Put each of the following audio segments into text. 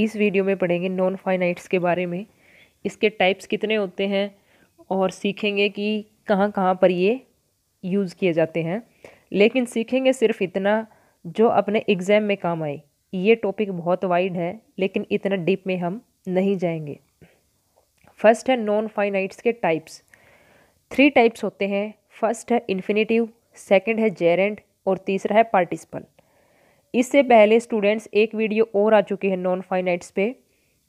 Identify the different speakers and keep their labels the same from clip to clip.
Speaker 1: इस वीडियो में पढ़ेंगे नॉन फाइनाइट्स के बारे में। इसके टाइप्स कितने होते हैं और सीखेंगे कि कहाँ कहाँ पर ये यूज़ किए जाते हैं। लेकिन सीखेंगे सिर्फ़ इतना जो अपने एग्ज़ाम में काम आए। ये टॉपिक बहुत वाइड है, लेकिन इतना डीप में हम नहीं जाएँगे। फ़र्स्ट है नॉन फाइनाइट्स के टाइप्स। थ्री टाइप्स होते हैं। फ़र्स्ट है इन्फिनेटिव, सेकंड है जेरेंट और तीसरा है पार्टिसिपल। इससे पहले स्टूडेंट्स एक वीडियो और आ चुके हैं नॉन फाइनाइट्स पे।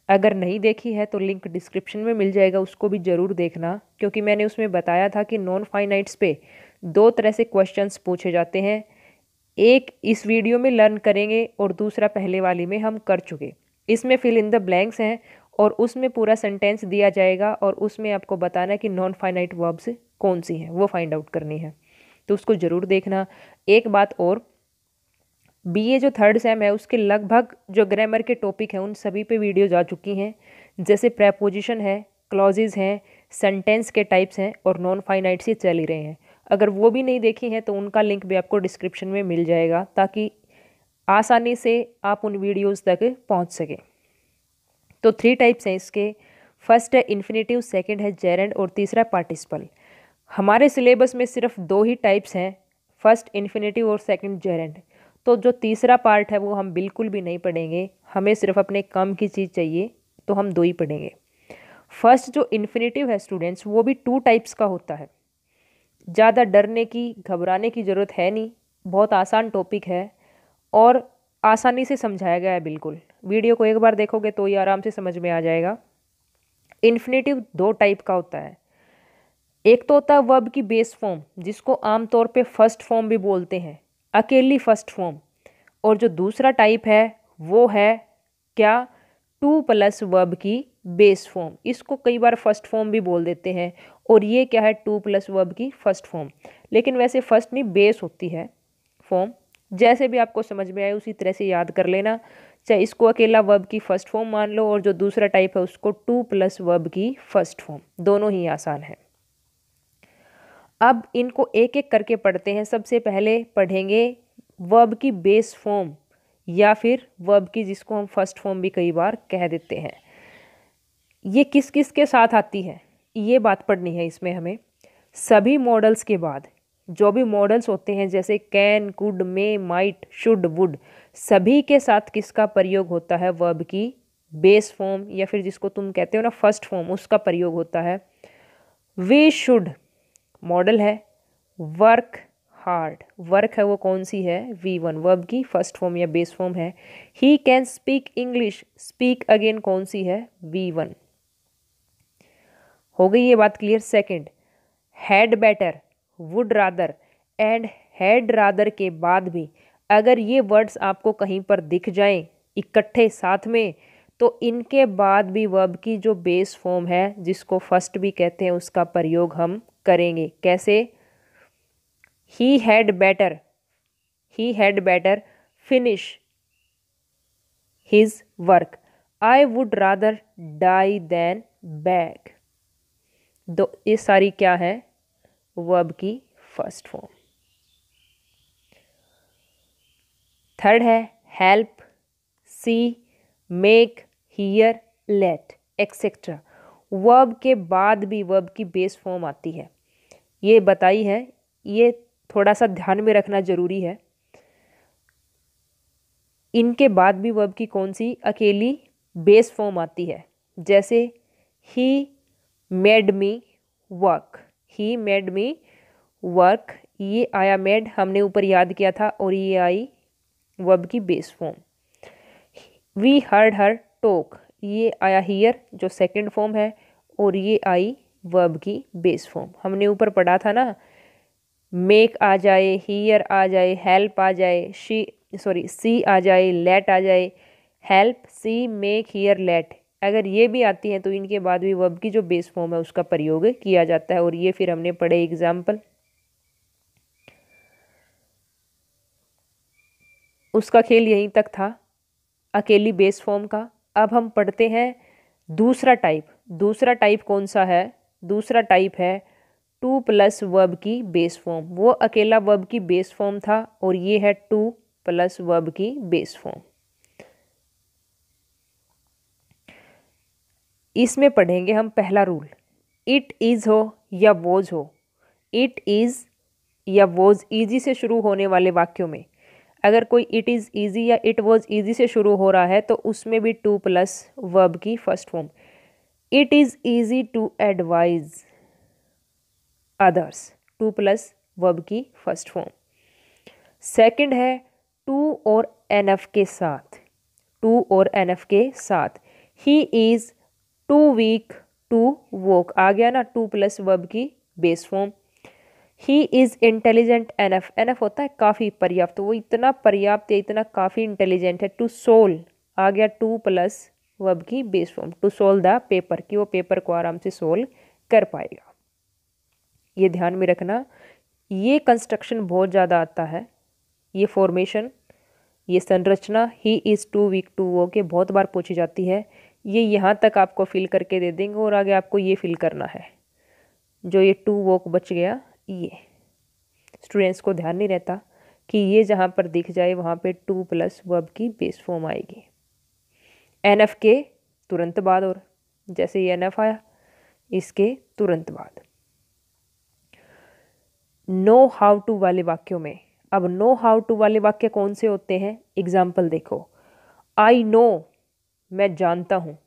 Speaker 1: अगर नहीं देखी है तो लिंक डिस्क्रिप्शन में मिल जाएगा, उसको भी ज़रूर देखना, क्योंकि मैंने उसमें बताया था कि नॉन फाइनाइट्स पे दो तरह से क्वेश्चंस पूछे जाते हैं। एक, इस वीडियो में लर्न करेंगे और दूसरा, पहले वाली में हम कर चुके। इसमें फिल इन द ब्लैंक्स हैं और उसमें पूरा सेंटेंस दिया जाएगा और उसमें आपको बताना कि नॉन फाइनाइट वर्ब्स कौन सी हैं, वो फाइंड आउट करनी है। तो उसको ज़रूर देखना। एक बात और बीए जो थर्ड सेम है, उसके लगभग जो ग्रामर के टॉपिक हैं, उन सभी पे वीडियो जा चुकी हैं। जैसे प्रेपोजिशन है क्लॉजेज हैं सेंटेंस के टाइप्स हैं और नॉन फाइनाइट से चल ही रहे हैं। अगर वो भी नहीं देखी हैं तो उनका लिंक भी आपको डिस्क्रिप्शन में मिल जाएगा, ताकि आसानी से आप उन वीडियोज़ तक पहुँच सकें। तो थ्री टाइप्स हैं इसके। फ़र्स्ट है इन्फिनेटिव सेकेंड है जेरेंड और तीसरा पार्टिसिपल हमारे सिलेबस में सिर्फ़ दो ही टाइप्स हैं फ़र्स्ट इन्फिनेटिव और सेकेंड जेरेंड तो जो तीसरा पार्ट है, वो हम बिल्कुल भी नहीं पढ़ेंगे। हमें सिर्फ़ अपने कम की चीज़ चाहिए तो हम दो ही पढ़ेंगे। फ़र्स्ट जो इन्फिनेटिव है स्टूडेंट्स वो भी टू टाइप्स का होता है। ज़्यादा डरने की, घबराने की ज़रूरत है नहीं। बहुत आसान टॉपिक है और आसानी से समझाया गया है बिल्कुल। वीडियो को एक बार देखोगे तो ये आराम से समझ में आ जाएगा। इन्फिनेटिव दो टाइप का होता है। एक तो होता है वर्ब की बेस फॉर्म जिसको आमतौर पे फ़र्स्ट फॉर्म भी बोलते हैं। अकेली फ़र्स्ट फॉर्म। और जो दूसरा टाइप है, वो है क्या? टू प्लस वर्ब की बेस फॉर्म। इसको कई बार फ़र्स्ट फॉर्म भी बोल देते हैं और ये क्या है? टू प्लस वर्ब की फ़र्स्ट फॉर्म। लेकिन वैसे फ़र्स्ट नहीं बेस होती है फॉर्म। जैसे भी आपको समझ में आए, उसी तरह से याद कर लेना। चाहे इसको अकेला वर्ब की फ़र्स्ट फॉर्म मान लो और जो दूसरा टाइप है, उसको टू प्लस वर्ब की फ़र्स्ट फॉर्म। दोनों ही आसान है। अब इनको एक एक करके पढ़ते हैं। सबसे पहले पढ़ेंगे वर्ब की बेस फॉर्म या फिर वर्ब की जिसको हम फ़र्स्ट फॉर्म भी कई बार कह देते हैं। ये किस किस के साथ आती है? ये बात पढ़नी है इसमें हमें। सभी मॉडल्स के बाद जो भी मॉडल्स होते हैं, जैसे can could may might should would सभी के साथ किसका प्रयोग होता है? वर्ब की बेस फॉर्म या फिर जिसको तुम कहते हो ना, फ़र्स्ट फॉर्म, उसका प्रयोग होता है। वी शुड मॉडल है, वर्क हार्ड। वर्क है वो कौन सी है? वी वन वर्ब की फ़र्स्ट फॉर्म या बेस फॉर्म है। He can speak English speak again कौन सी है? वी वन हो गई ये बात clear second had better would rather and had rather के बाद भी, अगर ये वर्ड्स आपको कहीं पर दिख जाएँ इकट्ठे साथ में तो इनके बाद भी वर्ब की जो बेस फॉर्म है, जिसको फ़र्स्ट भी कहते हैं, उसका प्रयोग हम करेंगे। कैसे? He had better he had better finish his work I would rather die than beg दो ये सारी क्या है? वर्ब की फ़र्स्ट फॉर्म थर्ड है help see make hear let etcetera verb के बाद भी वर्ब की बेस फॉर्म आती है। ये बताई है, ये थोड़ा सा ध्यान में रखना ज़रूरी है। इनके बाद भी वर्ब की कौन सी अकेली बेस फॉर्म आती है? जैसे he made me work he made me work ये आया मेड हमने ऊपर याद किया था और ये आई वर्ब की base form. We heard her talk ये आया हीयर जो सेकंड फॉर्म है, और ये आई वर्ब की बेस फॉर्म हमने ऊपर पढ़ा था ना मेक आ जाए हीयर आ जाए हेल्प आ जाए शी सॉरी सी आ जाए लेट आ जाए help see make hear let अगर ये भी आती हैं तो इनके बाद भी वर्ब की जो बेस फॉर्म है, उसका प्रयोग किया जाता है, और ये फिर हमने पढ़े एग्ज़ाम्पल उसका खेल यहीं तक था, अकेली बेस फॉर्म का. अब हम पढ़ते हैं दूसरा टाइप दूसरा टाइप कौन सा है? दूसरा टाइप है टू प्लस वर्ब की बेस फॉर्म वो अकेला वर्ब की बेस फॉर्म था और ये है टू प्लस वर्ब की बेस फॉर्म इसमें पढ़ेंगे हम पहला रूल इट इज़ हो या वोज हो. इट इज़ या वोज ईजी से शुरू होने वाले वाक्यों में. अगर कोई इट इज़ ईजी या इट वॉज़ ईजी से शुरू हो रहा है तो उसमें भी टू प्लस वर्ब की first form it is easy to advise others to plus verb की फ़र्स्ट फॉर्म सेकंड है टू और एन एफ़ के साथ. टू और एन एफ़ के साथ. He is too weak to walk आ गया ना टू प्लस वर्ब की base form he is intelligent N F N F होता है काफ़ी पर्याप्त। वो इतना पर्याप्त है इतना काफ़ी इंटेलिजेंट है। टू सोल आ गया टू प्लस वब की base form to solve the paper कि वो पेपर को आराम से सोल्व कर पाएगा। ये ध्यान में रखना। ये कंस्ट्रक्शन बहुत ज़्यादा आता है। ये फॉर्मेशन ये संरचना he is too weak to वो के बहुत बार पूछी जाती है। ये यहाँ तक आपको फिल करके दे देंगे और आगे आपको ये फिल करना है। जो ये टू वोक बच गया ये स्टूडेंट्स को ध्यान नहीं रहता कि ये जहाँ पर दिख जाए, वहाँ पे टू प्लस वर्ब की बेस फॉर्म आएगी। एन एफ़ के तुरंत बाद और, जैसे ये एन एफ़ आया, इसके तुरंत बाद। नो हाउ टू वाले वाक्यों में, अब नो हाउ टू वाले वाक्य कौन से होते हैं? एग्ज़ाम्पल देखो। आई नो मैं जानता हूँ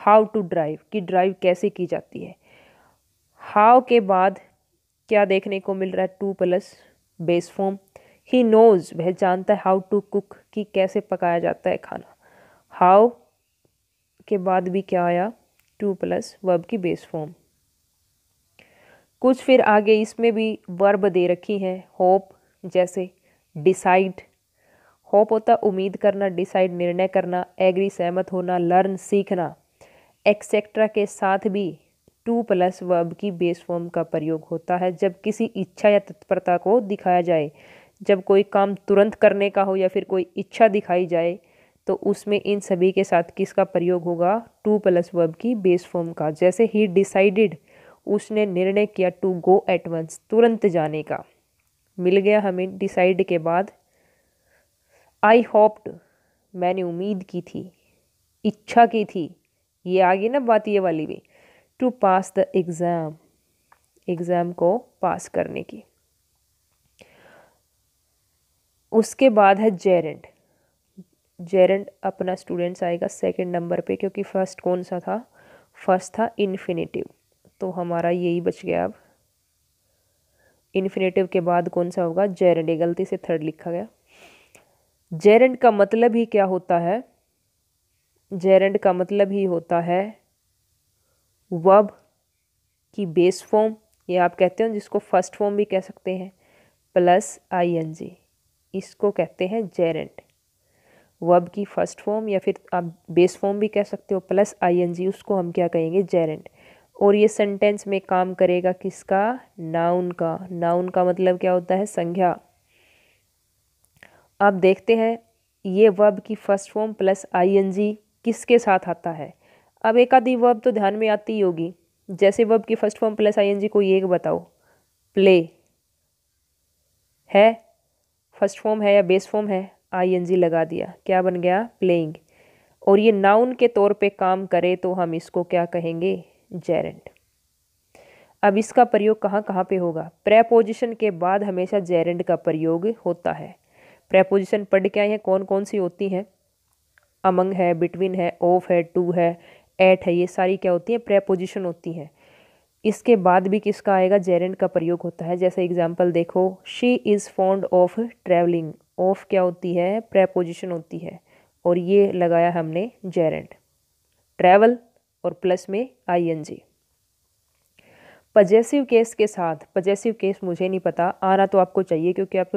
Speaker 1: हाउ टू ड्राइव कि ड्राइव कैसे की जाती है। हाउ के बाद क्या देखने को मिल रहा है? To plus, base form. He knows वह जानता है हाउ टू कुक कि कैसे पकाया जाता है खाना। हाउ के बाद भी क्या आया? टू प्लस वर्ब की बेस फॉर्म। कुछ फिर आगे इसमें भी वर्ब दे रखी हैं। होप जैसे डिसाइड होप होता उम्मीद करना डिसाइड निर्णय करना एग्री सहमत होना लर्न सीखना एक्सेट्रा के साथ भी टू प्लस वर्ब की बेस फॉर्म का प्रयोग होता है। जब किसी इच्छा या तत्परता को दिखाया जाए, जब कोई काम तुरंत करने का हो या फिर कोई इच्छा दिखाई जाए तो उसमें इन सभी के साथ किसका प्रयोग होगा? टू प्लस वर्ब की बेस फॉर्म का। जैसे ही डिसाइडेड उसने निर्णय किया टू गो एट वंस, तुरंत जाने का। मिल गया हमें डिसाइड के बाद। आई होप्ड, मैंने उम्मीद की थी, इच्छा की थी। ये आ गई ना बात ये वाली भी। To pass the exam exam को पास करने की। उसके बाद है जेरेंड जेरेंड अपना स्टूडेंट्स आएगा सेकंड नंबर पे, क्योंकि फ़र्स्ट कौन सा था? फ़र्स्ट था इन्फिनेटिव तो हमारा यही बच गया अब। इन्फिनेटिव के बाद कौन सा होगा? जेरेंड ये गलती से थर्ड लिखा गया। जेरेंड का मतलब ही क्या होता है? जेरेंड का मतलब ही होता है वब की बेस फॉर्म ये आप कहते हो, जिसको फ़र्स्ट फॉर्म भी कह सकते हैं प्लस आईएनजी इसको कहते हैं जेरेंट वब की फ़र्स्ट फॉर्म या फिर आप बेस फॉर्म भी कह सकते हो प्लस आईएनजी उसको हम क्या कहेंगे जेरेंट और ये सेंटेंस में काम करेगा किसका? नाउन का. नाउन का मतलब क्या होता है? संज्ञा. आप देखते हैं, ये वर्ब की फ़र्स्ट फॉर्म प्लस आईएनजी किसके साथ आता है? अब एक आधी वर्ब तो ध्यान में आती ही होगी। जैसे वर्ब की फ़र्स्ट फॉर्म प्लस आईएनजी कोई एक बताओ। प्ले है। फ़र्स्ट फॉर्म है या बेस फॉर्म है? आईएनजी लगा दिया। क्या बन गया? प्लेइंग और ये नाउन के तौर पे काम करे तो हम इसको क्या कहेंगे? जेरेंट अब इसका प्रयोग कहाँ कहाँ पे होगा? प्रेपोजिशन के बाद हमेशा जेरेंट का प्रयोग होता है। प्रेपोजिशन पढ़ के आए हैं? कौन कौन सी होती हैं? अमंग है बिटवीन है ऑफ़ है टू है एट है, ये सारी क्या होती हैं? प्रेपोजिशन होती हैं। इसके बाद भी किसका आएगा? जेरेंट का प्रयोग होता है। जैसे एग्ज़ाम्पल देखो she is fond of travelling of क्या होती है? प्रेपोजिशन होती है। और ये लगाया हमने जेरेंट ट्रैवल और प्लस में I N G possessive case के साथ पजेसिव केस मुझे नहीं पता। आना तो आपको चाहिए, क्योंकि आप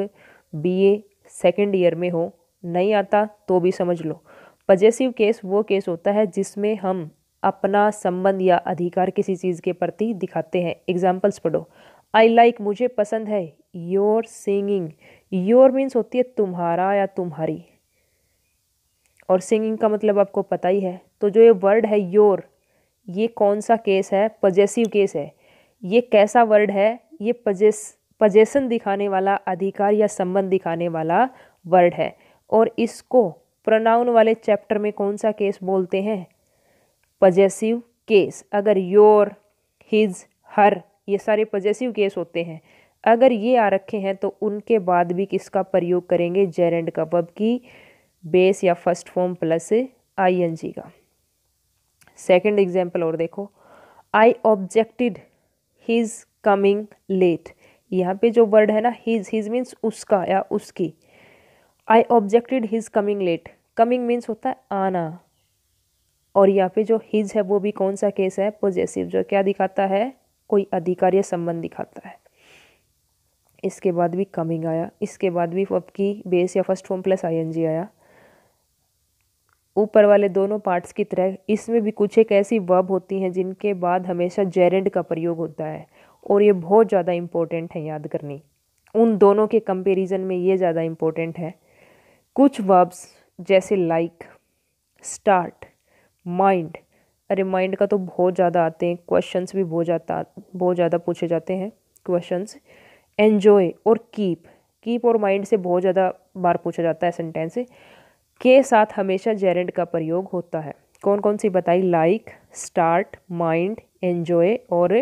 Speaker 1: बी ए सेकेंड ईयर में हो। नहीं आता तो भी समझ लो। पजेसिव केस वो केस होता है जिसमें हम अपना संबंध या अधिकार किसी चीज़ के प्रति दिखाते हैं। एग्जाम्पल्स पढ़ो। आई लाइक like, मुझे पसंद है। योर सिंगिंग योर मीन्स होती है तुम्हारा या तुम्हारी। और सिंगिंग का मतलब आपको पता ही है। तो जो ये वर्ड है योर ये कौन सा केस है? पजेसिव केस है। ये कैसा वर्ड है? ये पजेस पजेसन दिखाने वाला अधिकार या संबंध दिखाने वाला वर्ड है। और इसको प्रोनाउन वाले चैप्टर में कौन सा केस बोलते हैं? Possessive case. अगर योर, हिज, हर, ये सारे पजेसिव केस होते हैं। अगर ये आ रखे हैं तो उनके बाद भी किसका प्रयोग करेंगे? जेरेंड का। पब की बेस या first form plus I N G का। सेकंड एग्जांपल और देखो। I objected his coming late. यहाँ पे जो वर्ड है ना, हिज हिज मीन्स उसका या उसकी। I objected his coming late. Coming means होता है आना। और यहाँ पे जो हिज है, वो भी कौन सा केस है? पॉजेसिव जो क्या दिखाता है? कोई अधिकार या संबंध दिखाता है। इसके बाद भी कमिंग आया। इसके बाद भी आपकी बेस या फ़र्स्ट फॉर्म प्लस आईएनजी आया। ऊपर वाले दोनों पार्ट्स की तरह, इसमें भी कुछ एक ऐसी वर्ब होती हैं, जिनके बाद हमेशा जेरेंड का प्रयोग होता है। और ये बहुत ज़्यादा इम्पोर्टेंट है, याद करनी। उन दोनों के कंपैरिजन में ये ज़्यादा इम्पोर्टेंट है। कुछ वर्ब्स जैसे लाइक स्टार्ट माइंड अरे माइंड का तो बहुत ज़्यादा आते हैं क्वेश्चंस भी बहुत ज़्यादा बहुत ज़्यादा पूछे जाते हैं क्वेश्चंस एन्जॉय और कीप कीप और माइंड से बहुत ज़्यादा बार पूछा जाता है सेंटेंस के साथ हमेशा जेरेंड का प्रयोग होता है। कौन कौन सी बताई? लाइक स्टार्ट माइंड एन्जॉय और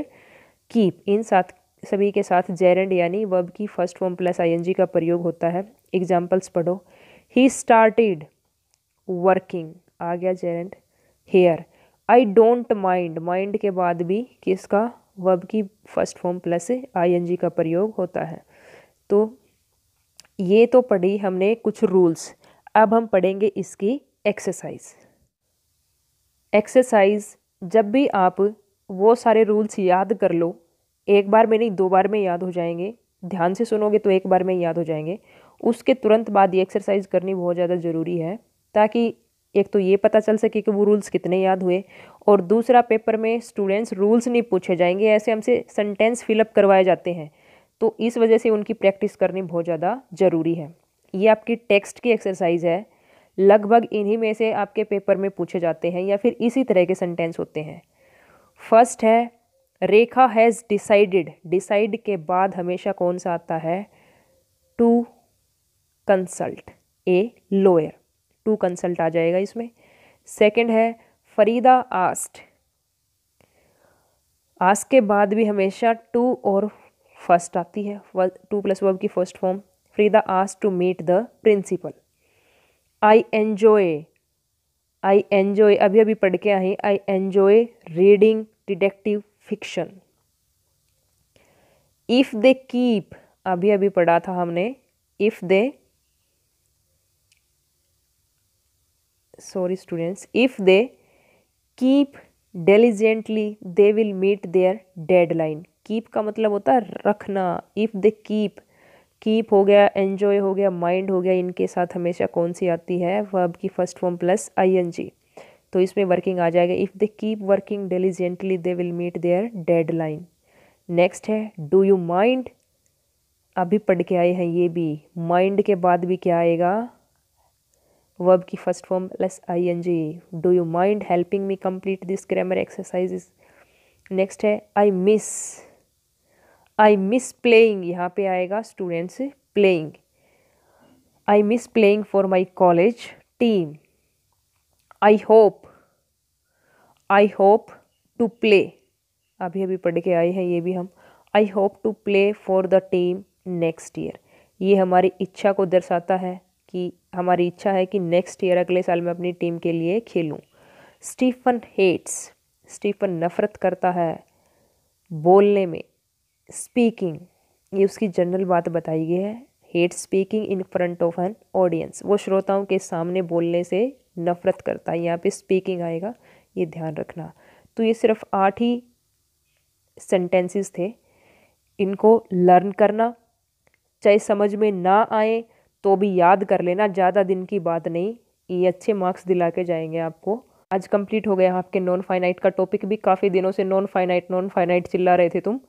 Speaker 1: कीप इन साथ, सभी के साथ जेरेंड यानी वर्ब की फ़र्स्ट फॉर्म प्लस आईएनजी का प्रयोग होता है। एग्जाम्पल्स पढ़ो। ही स्टार्टेड वर्किंग आ गया gerund here I don't mind mind के बाद भी किसका वर्ब की first form plus I N G का प्रयोग होता है। तो ये तो पढ़ी हमने कुछ रूल्स अब हम पढ़ेंगे इसकी एक्सरसाइज एक्सरसाइज जब भी आप वो सारे रूल्स याद कर लो, एक बार में नहीं, दो बार में याद हो जाएँगे। ध्यान से सुनोगे तो एक बार में याद हो जाएँगे। उसके तुरंत बाद ये एक्सरसाइज करनी बहुत ज़्यादा ज़रूरी है, ताकि एक तो ये पता चल सके कि वो रूल्स कितने याद हुए और दूसरा पेपर में स्टूडेंट्स रूल्स नहीं पूछे जाएँगे, ऐसे हमसे सेंटेंस फिलअप करवाए जाते हैं। तो इस वजह से उनकी प्रैक्टिस करनी बहुत ज़्यादा ज़रूरी है। ये आपकी टेक्स्ट की एक्सरसाइज है, लगभग इन्हीं में से आपके पेपर में पूछे जाते हैं या फिर इसी तरह के सेंटेंस होते हैं। फ़र्स्ट है, रेखा हैज़ डिसाइडेड डिसाइड के बाद हमेशा कौन सा आता है? To consult a lawyer to consult आ जाएगा इसमें। सेकंड है, फरीदा आस्ट। आस्ट के बाद भी हमेशा टू और फ़र्स्ट आती है। टू प्लस वर्ब की first form Farida asked to meet the principal I enjoy I enjoy अभी अभी पढ़ के आई। I enjoy reading detective fiction if they keep अभी अभी पढ़ा था हमने। If they sorry students, if they keep diligently, they will meet their deadline. Keep का मतलब होता है रखना। If they keep कीप हो गया एन्जॉय हो गया माइंड हो गया, इनके साथ हमेशा कौन सी आती है? वर्ब की फ़र्स्ट फॉर्म प्लस आईएनजी तो इसमें वर्किंग आ जाएगा। If they keep working diligently they will meet their deadline next है डू यू माइंड अभी पढ़ के आए हैं ये भी। माइंड के बाद भी क्या आएगा? Verb की first form plus I N G do you mind helping me complete this grammar exercise next है I miss I miss playing यहाँ पे आएगा students playing I miss playing for my college team I hope I hope to play अभी अभी पढ़ के आए हैं ये भी हम. I hope to play for the team next year ये हमारी इच्छा को दर्शाता है कि हमारी इच्छा है कि नेक्स्ट ईयर अगले साल मैं अपनी टीम के लिए खेलूं। स्टीफन हेट्स स्टीफन नफ़रत करता है बोलने में। स्पीकिंग ये उसकी जनरल बात बताई गई है। Hate speaking in front of an audience वो श्रोताओं के सामने बोलने से नफ़रत करता है। यहाँ पे स्पीकिंग आएगा, ये ध्यान रखना। तो ये सिर्फ़ आठ ही सेंटेंसेस थे। इनको लर्न करना, चाहे समझ में ना आए तो भी याद कर लेना, ज़्यादा दिन की बात नहीं। ये अच्छे मार्क्स दिला के जाएँगे आपको। आज कंप्लीट हो गया आपके नॉन फाइनाइट का टॉपिक भी। काफ़ी दिनों से नॉन फाइनाइट नॉन फाइनाइट चिल्ला रहे थे तुम।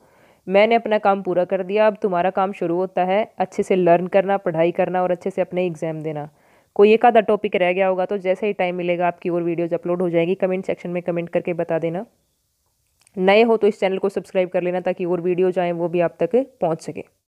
Speaker 1: मैंने अपना काम पूरा कर दिया। अब तुम्हारा काम शुरू होता है। अच्छे से लर्न करना, पढ़ाई करना और अच्छे से अपने एग्ज़ाम देना। कोई एक आधा टॉपिक रह गया होगा तो जैसे ही टाइम मिलेगा आपकी और वीडियोज़ अपलोड हो जाएगी। कमेंट सेक्शन में कमेंट करके बता देना। नए हो तो इस चैनल को सब्सक्राइब कर लेना ताकि और वीडियो जाएँ वो भी आप तक पहुँच सके।